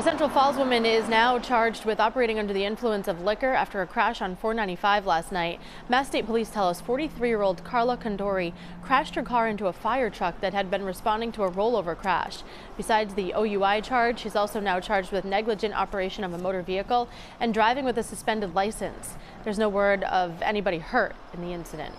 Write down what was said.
A Central Falls woman is now charged with operating under the influence of liquor after a crash on 495 last night. Mass State Police tell us 43-year-old Karla Condori crashed her car into a fire truck that had been responding to a rollover crash. Besides the OUI charge, she's also now charged with negligent operation of a motor vehicle and driving with a suspended license. There's no word of anybody hurt in the incident.